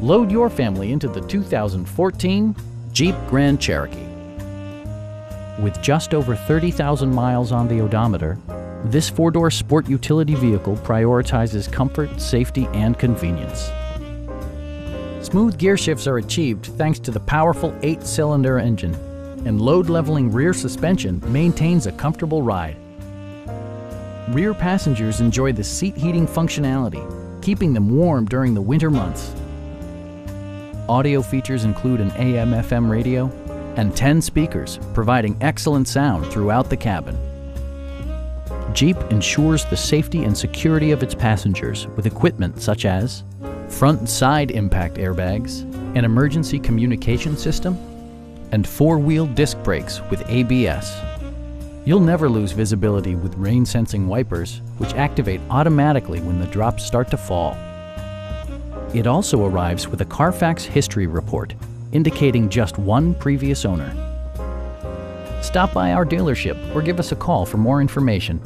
Load your family into the 2014 Jeep Grand Cherokee. With just over 30,000 miles on the odometer, this four-door sport utility vehicle prioritizes comfort, safety, and convenience. Smooth gear shifts are achieved thanks to the powerful eight-cylinder engine, and load-leveling rear suspension maintains a comfortable ride. Rear passengers enjoy the seat heating functionality, keeping them warm during the winter months. Audio features include an AM-FM radio and 10 speakers, providing excellent sound throughout the cabin. Jeep ensures the safety and security of its passengers with equipment such as front and side impact airbags, an emergency communication system, and four-wheel disc brakes with ABS. You'll never lose visibility with rain-sensing wipers, which activate automatically when the drops start to fall. It also arrives with a Carfax history report, indicating just one previous owner. Stop by our dealership or give us a call for more information.